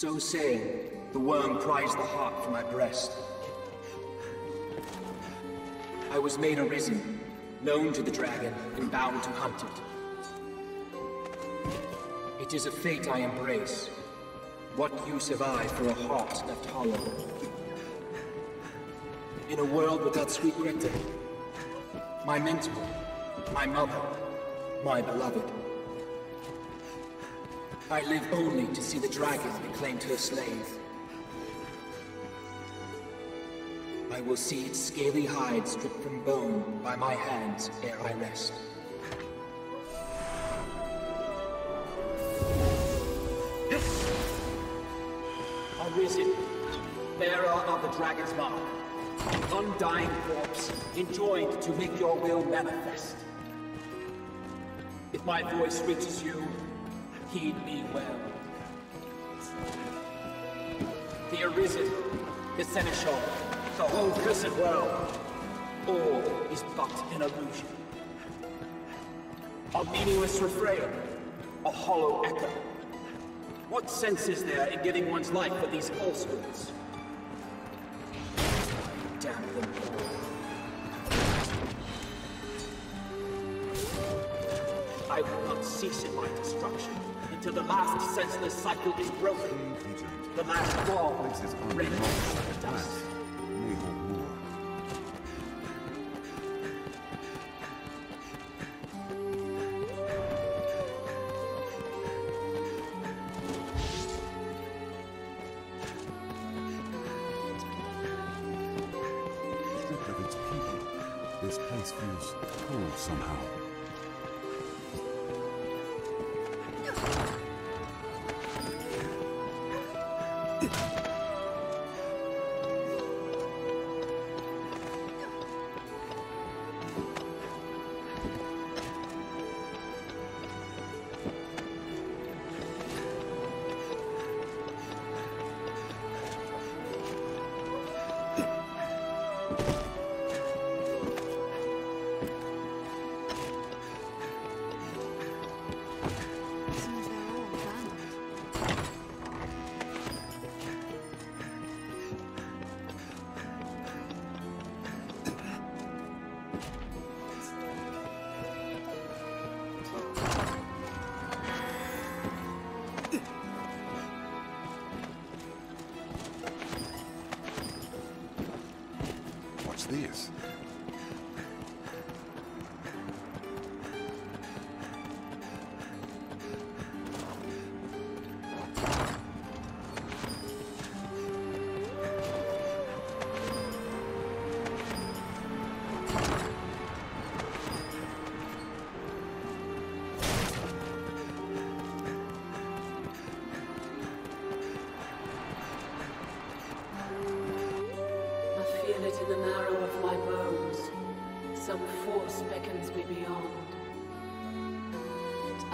So saying, the worm pries the heart from my breast. I was made arisen, known to the dragon, and bound to hunt it. It is a fate I embrace. What use have I for a heart left hollow? In a world without sweet Greta, my mentor, my mother, my beloved. I live only to see the dragon reclaimed her slave. I will see its scaly hide stripped from bone by my hands ere I rest. Arisen, bearer of the dragon's mark, undying corpse, enjoined to make your will manifest. If my voice reaches you, heed me well. The Arisen, the Seneschal, the whole cursed world, all is but an illusion. A meaningless refrain, a hollow echo. What sense is there in giving one's life for these falsehoods? Damn them all. I will not cease in my destruction until the last senseless cycle is broken. The last wall rent to dust. Hold of this place feels cold somehow.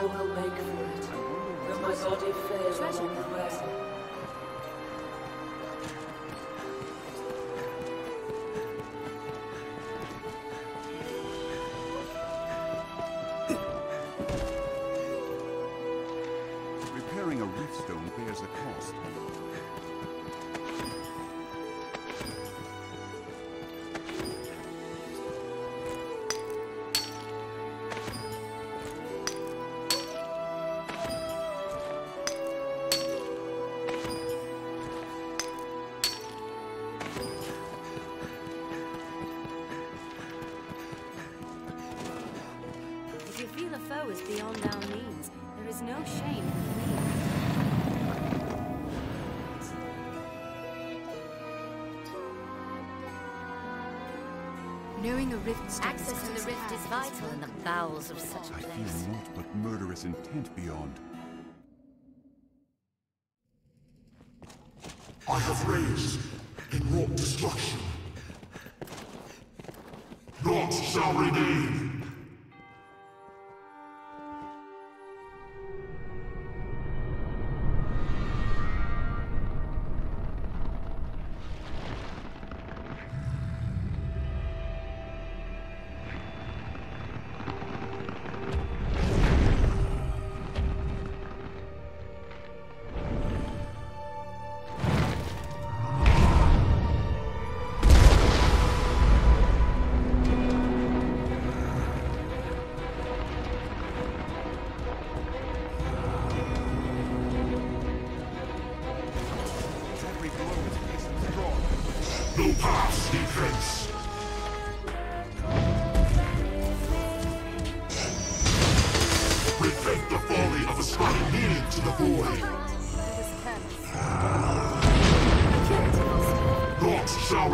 I will make for it, though my body fails, along the way. Foe is means, there is no shame in fleeing. Knowing a rift Access to the rift is vital in the bowels of such a I place. I feel naught but murderous intent beyond. I have raised and wrought destruction. Naught shall remain.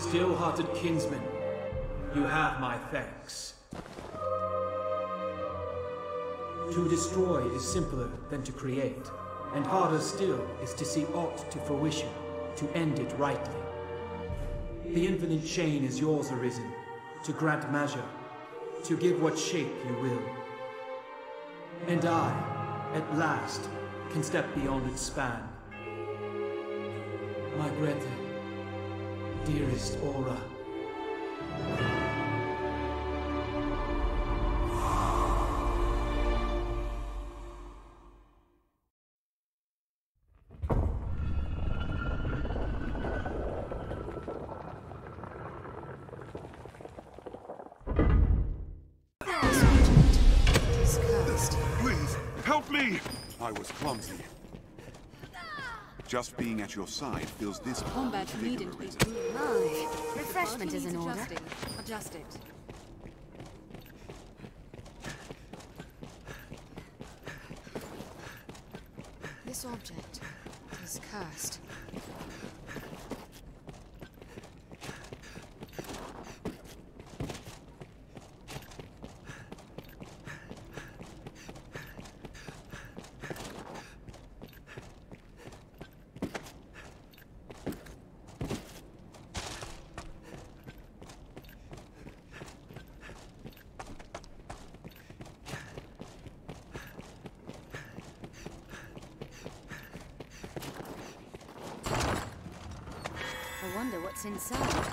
Still-hearted kinsman, you have my thanks. To destroy is simpler than to create, and harder still is to see aught to fruition, to end it rightly. The infinite chain is yours arisen, to grant measure, to give what shape you will. And I, at last, can step beyond its span. My Greta, dearest Olra. Please, help me! I was clumsy. Just being at your side feels this Combat needn't be vigorous. brutal. Oh, refreshment is in order. Adjust it. This object is cursed. Wonder what's inside.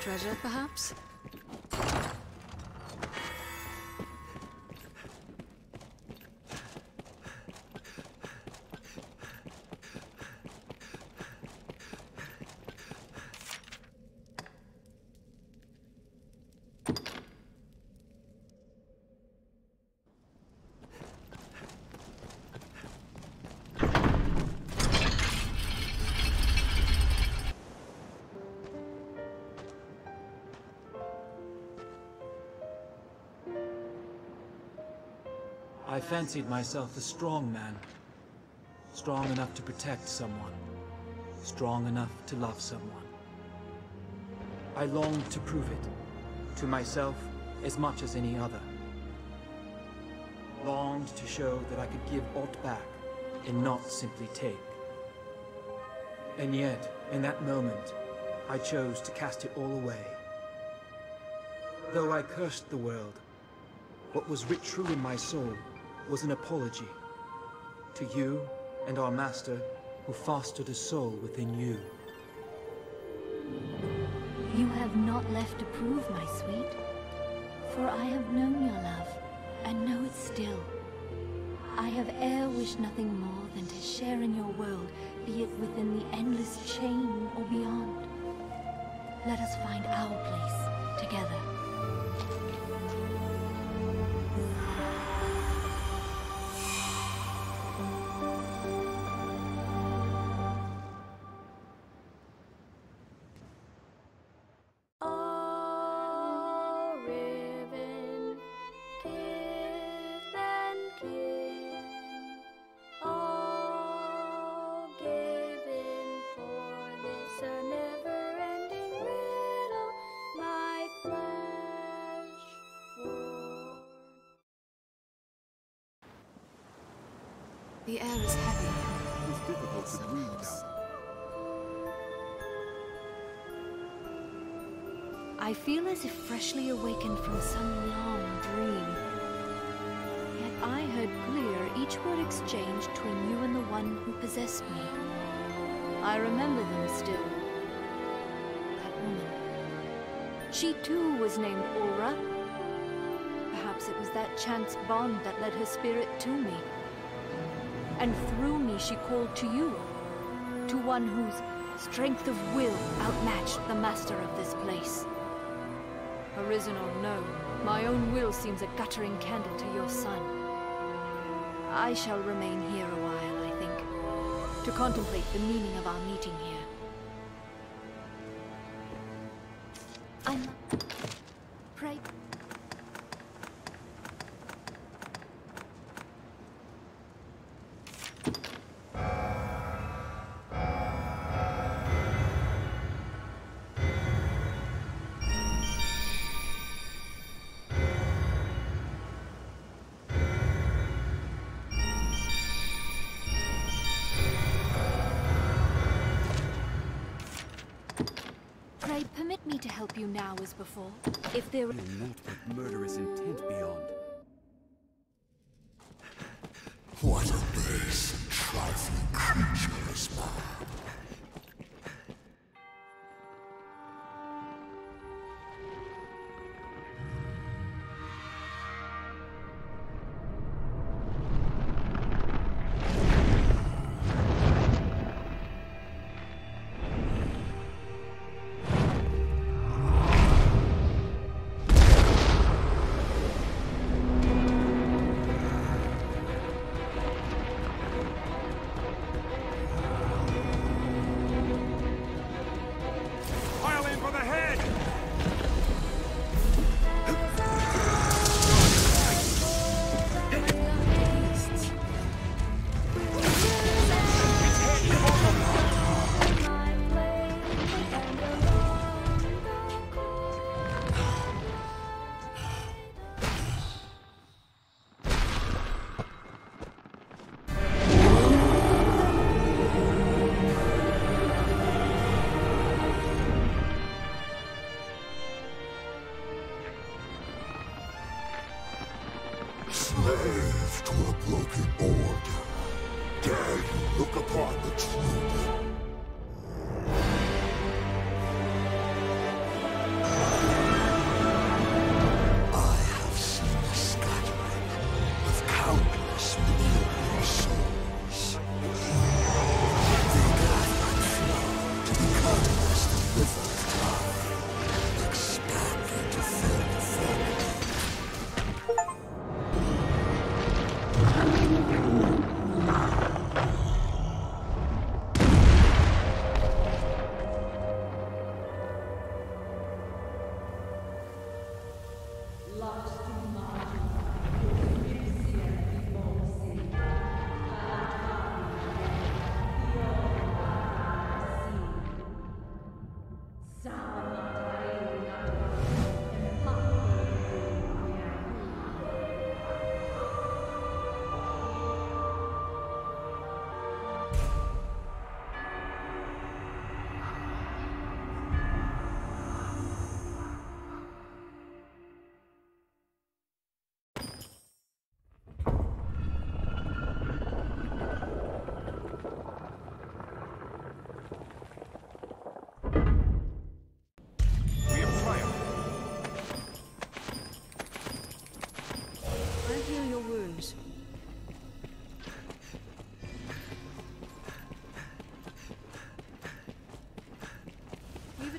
Treasure, perhaps? I fancied myself a strong man. Strong enough to protect someone. Strong enough to love someone. I longed to prove it. To myself as much as any other. Longed to show that I could give aught back and not simply take. And yet, in that moment, I chose to cast it all away. Though I cursed the world, what was writ true in my soul was an apology to you and our master who fostered a soul within you. You have not left to prove, my sweet. For I have known your love, and know it still. I have e'er wished nothing more than to share in your world, be it within the endless chain or beyond. Let us find our place together. The air is heavy. It is difficult to breathe down. I feel as if freshly awakened from some long dream. Yet I heard clear each word exchanged between you and the one who possessed me. I remember them still. That woman. She too was named Olra. Perhaps it was that chance bond that led her spirit to me. And through me she called to you. To one whose strength of will outmatched the master of this place. Arisen or no, my own will seems a guttering candle to your sun. I shall remain here a while, I think, to contemplate the meaning of our meeting here. Pray permit me to help you now as before. If there Will not put murderous intent beyond.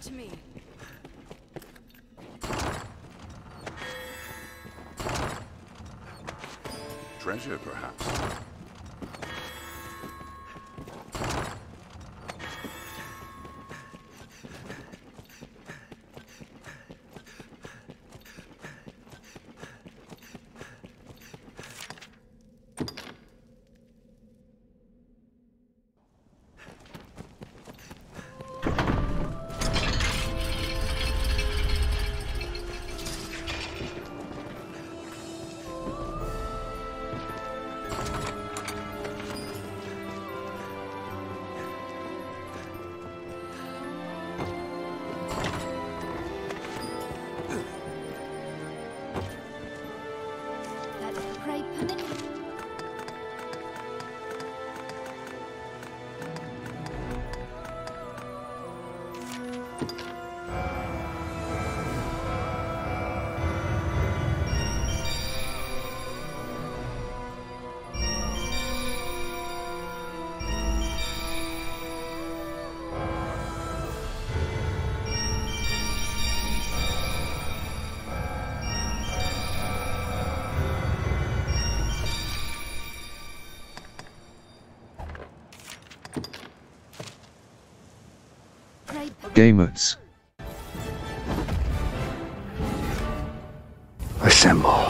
To me. Treasure, perhaps. Gamers. Assemble.